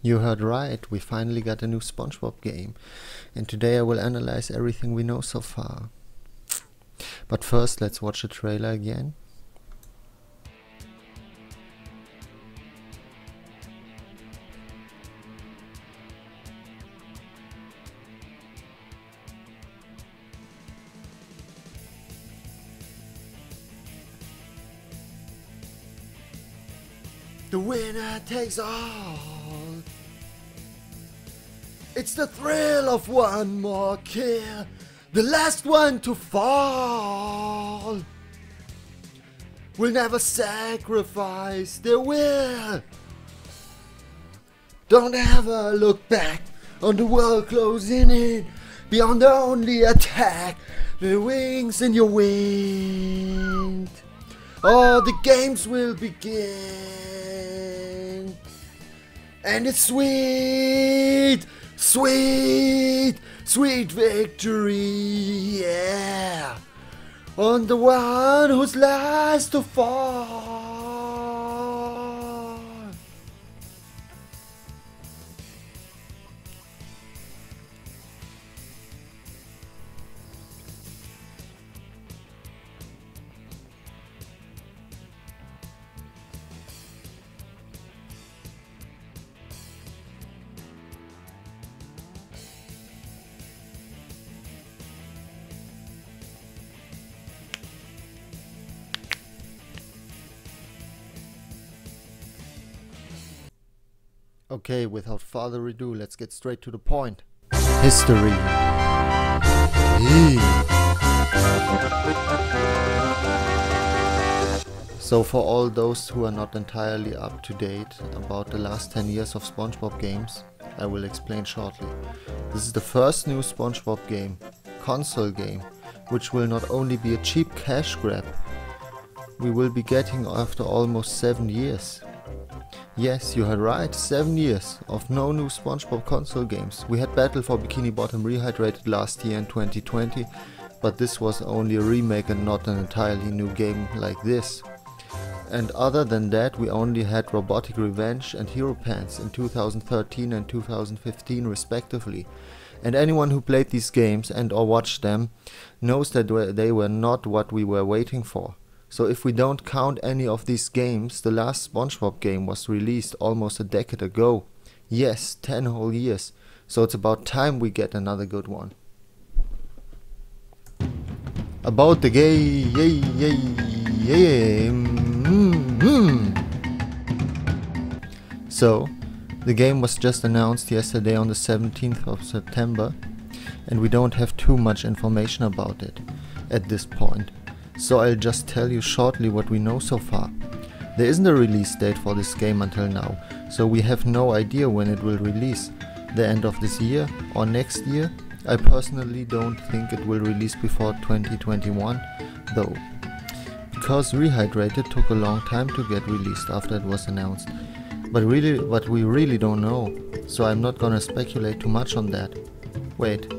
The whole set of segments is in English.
You heard right, we finally got a new SpongeBob game, and today I will analyze everything we know so far. But first, let's watch the trailer again. The winner takes all. It's the thrill of one more kill, the last one to fall. We'll never sacrifice their will. Don't ever look back on the world closing in. Beyond the only attack, the wings in your wind. All the games will begin. And it's sweet, sweet, sweet victory, yeah. On the one who's last to fall. Okay, without further ado, let's get straight to the point. History. So for all those who are not entirely up to date about the last 10 years of SpongeBob games, I will explain shortly. This is the first new SpongeBob game, console game, which will not only be a cheap cash grab, we will be getting after almost 7 years. Yes, you heard right, 7 years of no new SpongeBob console games. We had Battle for Bikini Bottom Rehydrated last year in 2020, but this was only a remake and not an entirely new game like this. And other than that, we only had Robotic Revenge and Hero Pants in 2013 and 2015 respectively. And anyone who played these games and or watched them knows that they were not what we were waiting for. So if we don't count any of these games, the last SpongeBob game was released almost a decade ago. Yes, 10 whole years. So it's about time we get another good one. About the game, yay, yay, yay. Mm -hmm. So, the game was just announced yesterday on the 17th of September, and we don't have too much information about it at this point so I'll just tell you shortly what we know so far. There isn't a release date for this game until now, so we have no idea when it will release. The end of this year or next year? I personally don't think it will release before 2021, though. Because Rehydrated took a long time to get released after it was announced. But really, but we really don't know, so I'm not gonna speculate too much on that. Wait,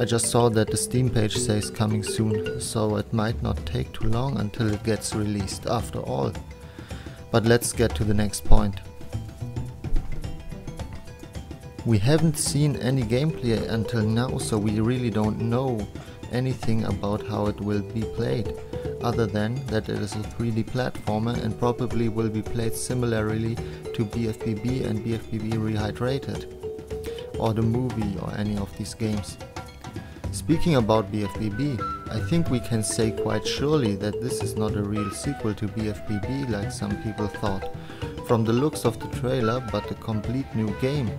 I just saw that the Steam page says coming soon, so it might not take too long until it gets released after all. But let's get to the next point. We haven't seen any gameplay until now, so we really don't know anything about how it will be played, other than that it is a 3D platformer and probably will be played similarly to BFBB and BFBB Rehydrated, or the movie or any of these games. Speaking about BFBB, I think we can say quite surely that this is not a real sequel to BFBB like some people thought, from the looks of the trailer, but a complete new game.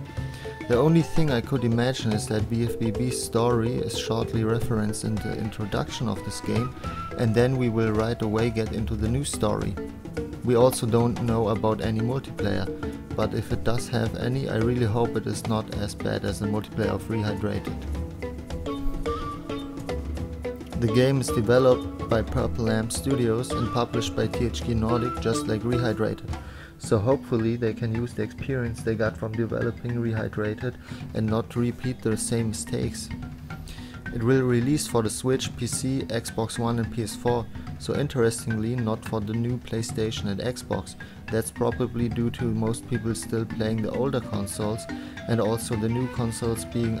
The only thing I could imagine is that BFBB's story is shortly referenced in the introduction of this game, and then we will right away get into the new story. We also don't know about any multiplayer, but if it does have any, I really hope it is not as bad as the multiplayer of Rehydrated. The game is developed by Purple Lamp Studios and published by THQ Nordic just like Rehydrated. So hopefully they can use the experience they got from developing Rehydrated and not repeat the same mistakes. It will release for the Switch, PC, Xbox One and PS4 So interestingly, not for the new PlayStation and Xbox. That's probably due to most people still playing the older consoles and also the new consoles being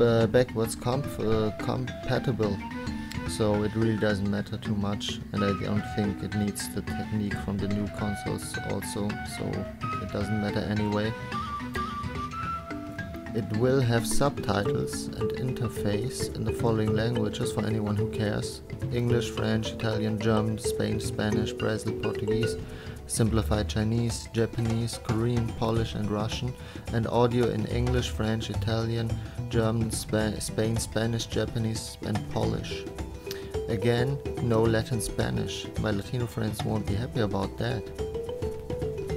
uh, backwards comp uh, compatible. So it really doesn't matter too much and I don't think it needs the technique from the new consoles also, so it doesn't matter anyway. It will have subtitles and interface in the following languages for anyone who cares. English, French, Italian, German, Spain, Spanish, Brazil, Portuguese, simplified Chinese, Japanese, Korean, Polish and Russian, and audio in English, French, Italian, German, Spa Spain, Spanish, Japanese and Polish. Again, no Latin Spanish. My Latino friends won't be happy about that.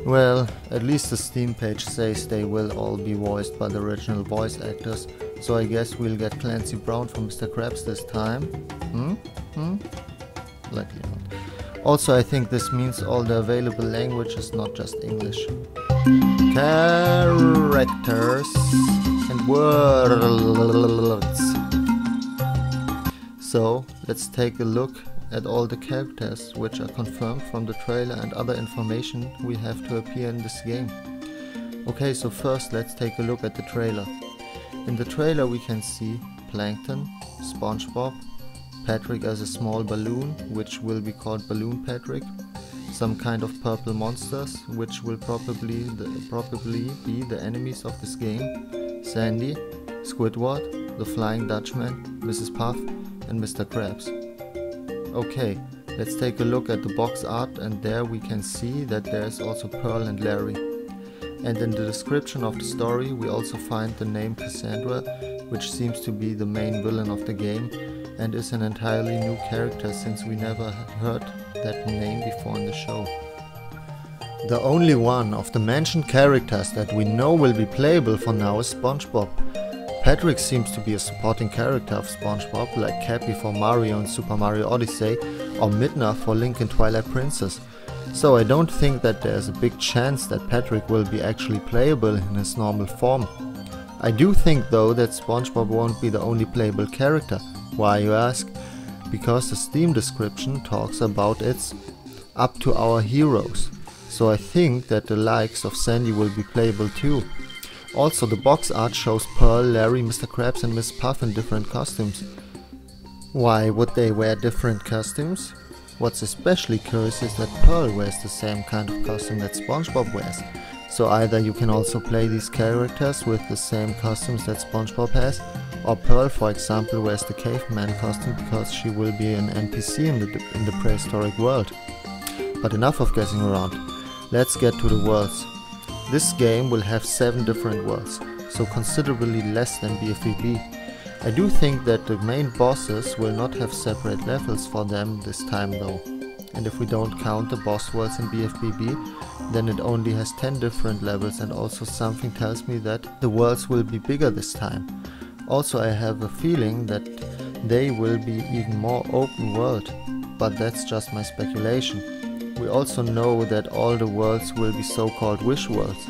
Well, at least the Steam page says they will all be voiced by the original voice actors, so I guess we'll get Clancy Brown from Mr. Krabs this time. Hmm? Hmm? Likely not. Also, I think this means all the available languages, not just English. Characters and words. So, let's take a look at all the characters which are confirmed from the trailer and other information we have to appear in this game. Okay, so first let's take a look at the trailer. In the trailer we can see Plankton, SpongeBob, Patrick as a small balloon, which will be called Balloon Patrick, some kind of purple monsters, which will probably the, probably be the enemies of this game, Sandy, Squidward, the Flying Dutchman, Mrs. Puff, and Mr. Krabs. Okay, let's take a look at the box art and there we can see that there's also Pearl and Larry. And in the description of the story we also find the name Cassandra, which seems to be the main villain of the game and is an entirely new character since we never heard that name before in the show. The only one of the mentioned characters that we know will be playable for now is SpongeBob. Patrick seems to be a supporting character of SpongeBob, like Cappy for Mario in Super Mario Odyssey or Midna for Link in Twilight Princess. So I don't think that there's a big chance that Patrick will be actually playable in his normal form. I do think though that SpongeBob won't be the only playable character. Why you ask? Because the Steam description talks about its up to our heroes. So I think that the likes of Sandy will be playable too. Also, the box art shows Pearl, Larry, Mr. Krabs and Miss Puff in different costumes. Why would they wear different costumes? What's especially curious is that Pearl wears the same kind of costume that SpongeBob wears. So either you can also play these characters with the same costumes that SpongeBob has, or Pearl for example wears the caveman costume because she will be an NPC in the, in the prehistoric world. But enough of guessing around. Let's get to the worlds. This game will have 7 different worlds, so considerably less than BFBB. I do think that the main bosses will not have separate levels for them this time though. And if we don't count the boss worlds in BFBB, then it only has 10 different levels and also something tells me that the worlds will be bigger this time. Also I have a feeling that they will be even more open world, but that's just my speculation. We also know that all the worlds will be so-called wish worlds.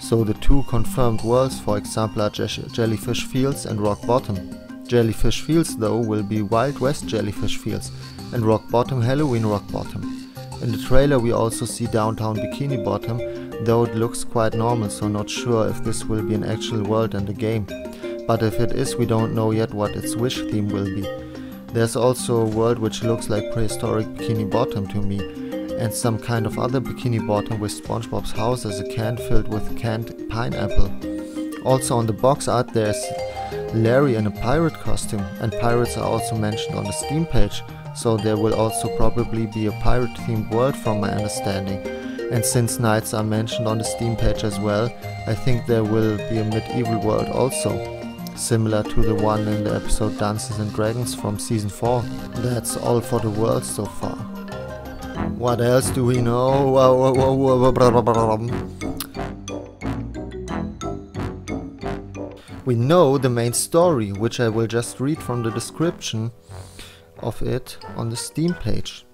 So the two confirmed worlds for example are Jellyfish Fields and Rock Bottom. Jellyfish Fields though will be Wild West Jellyfish Fields and Rock Bottom Halloween Rock Bottom. In the trailer we also see downtown Bikini Bottom, though it looks quite normal so not sure if this will be an actual world in the game. But if it is we don't know yet what its wish theme will be. There's also a world which looks like prehistoric Bikini Bottom to me, and some kind of other bikini bottom with SpongeBob's house as a can filled with canned pineapple. Also on the box art there's Larry in a pirate costume and pirates are also mentioned on the Steam page, so there will also probably be a pirate themed world from my understanding. And since knights are mentioned on the Steam page as well, I think there will be a medieval world also, similar to the one in the episode Dunces and Dragons from season 4. That's all for the world so far. What else do we know? We know the main story, which I will just read from the description of it on the Steam page.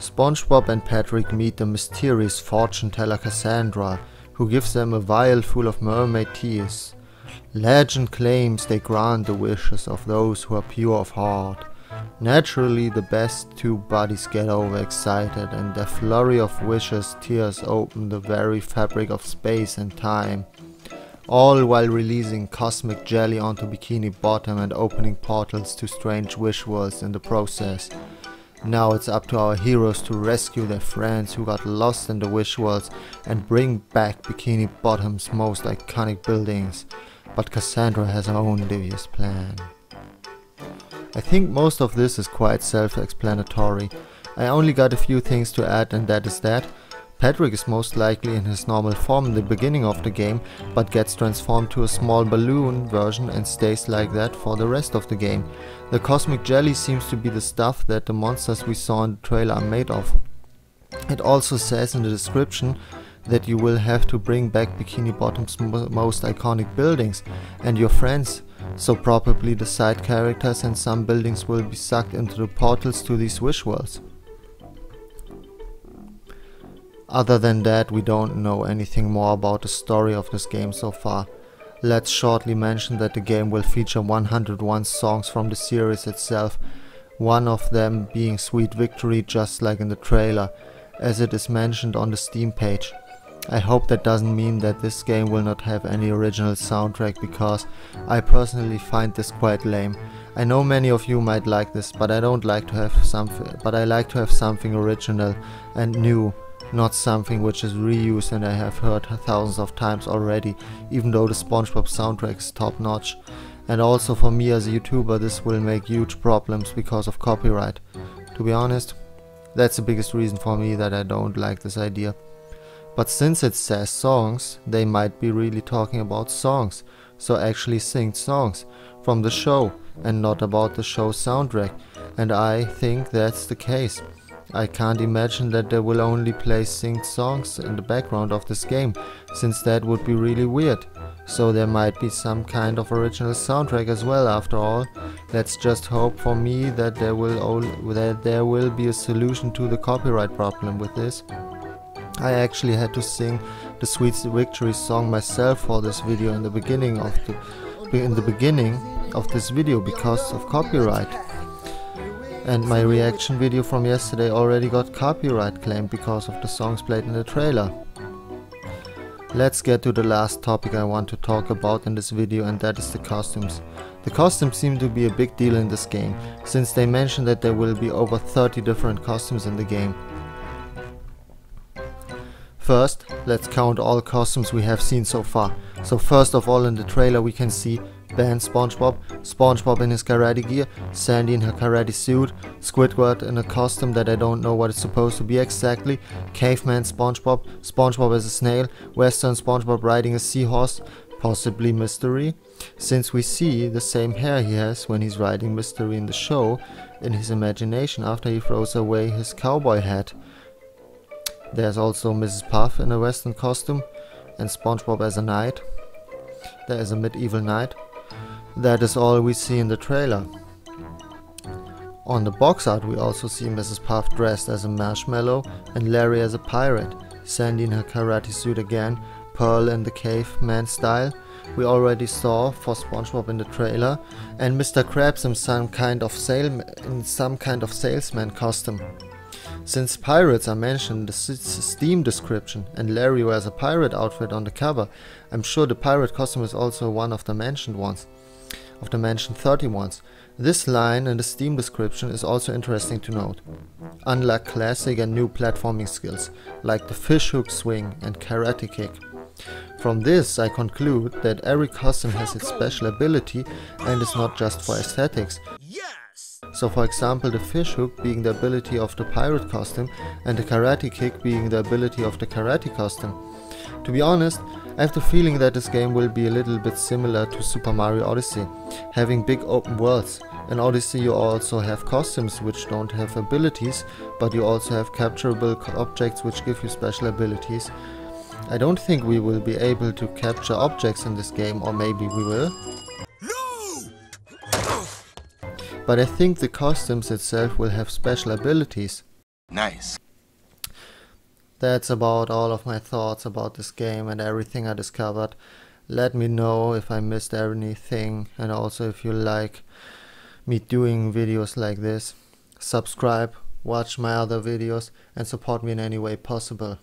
SpongeBob and Patrick meet the mysterious fortune teller Cassandra, who gives them a vial full of mermaid tears. Legend claims they grant the wishes of those who are pure of heart. Naturally, the best two buddies get overexcited, and their flurry of wishes tears open the very fabric of space and time. All while releasing cosmic jelly onto Bikini Bottom and opening portals to strange wish worlds in the process. Now it's up to our heroes to rescue their friends who got lost in the wish worlds and bring back Bikini Bottom's most iconic buildings. But Cassandra has her own devious plan. I think most of this is quite self-explanatory. I only got a few things to add and that is that Patrick is most likely in his normal form in the beginning of the game, but gets transformed to a small balloon version and stays like that for the rest of the game. The cosmic jelly seems to be the stuff that the monsters we saw in the trailer are made of. It also says in the description that you will have to bring back Bikini Bottom's most iconic buildings and your friends, so probably the side characters and some buildings will be sucked into the portals to these wish worlds. Other than that, we don't know anything more about the story of this game so far. Let's shortly mention that the game will feature 101 songs from the series itself, one of them being Sweet Victory just like in the trailer, as it is mentioned on the Steam page. I hope that doesn't mean that this game will not have any original soundtrack because I personally find this quite lame. I know many of you might like this, but I don't like to have something but I like to have something original and new not something which is reused and I have heard thousands of times already, even though the SpongeBob soundtrack is top notch. And also for me as a YouTuber this will make huge problems because of copyright. To be honest, that's the biggest reason for me that I don't like this idea. But since it says songs, they might be really talking about songs, so actually sing songs from the show and not about the show soundtrack. And I think that's the case. I can't imagine that they will only play synced songs in the background of this game, since that would be really weird. So there might be some kind of original soundtrack as well after all. Let's just hope for me that there will that there will be a solution to the copyright problem with this. I actually had to sing the Sweet Victory song myself for this video in the beginning of the in the beginning of this video because of copyright. And my reaction video from yesterday already got copyright claimed because of the songs played in the trailer. Let's get to the last topic I want to talk about in this video and that is the costumes. The costumes seem to be a big deal in this game, since they mentioned that there will be over 30 different costumes in the game. First, let's count all costumes we have seen so far. So first of all in the trailer we can see Band SpongeBob, SpongeBob in his karate gear, Sandy in her karate suit, Squidward in a costume that I don't know what it's supposed to be exactly, Caveman SpongeBob, SpongeBob as a snail, Western SpongeBob riding a seahorse, possibly Mystery, since we see the same hair he has when he's riding Mystery in the show in his imagination after he throws away his cowboy hat. There's also Mrs. Puff in a western costume and SpongeBob as a knight. There is a medieval knight that is all we see in the trailer. On the box art we also see Mrs. Puff dressed as a marshmallow and Larry as a pirate, Sandy in her karate suit again, Pearl in the caveman style we already saw for SpongeBob in the trailer, and Mr. Krabs in some kind of sale in some kind of salesman costume. Since pirates are mentioned in the Steam description and Larry wears a pirate outfit on the cover, I'm sure the pirate costume is also one of the mentioned ones of the mentioned 30 ones. This line in the Steam description is also interesting to note. Unlike classic and new platforming skills, like the fishhook swing and karate kick. From this I conclude that every costume has its special ability and is not just for aesthetics. So for example the fishhook being the ability of the pirate costume and the karate kick being the ability of the karate costume. To be honest, I have the feeling that this game will be a little bit similar to Super Mario Odyssey, having big open worlds. In Odyssey you also have costumes which don't have abilities, but you also have capturable objects which give you special abilities. I don't think we will be able to capture objects in this game, or maybe we will. But I think the costumes itself will have special abilities. Nice. That's about all of my thoughts about this game and everything I discovered. Let me know if I missed anything and also if you like me doing videos like this. Subscribe, watch my other videos and support me in any way possible.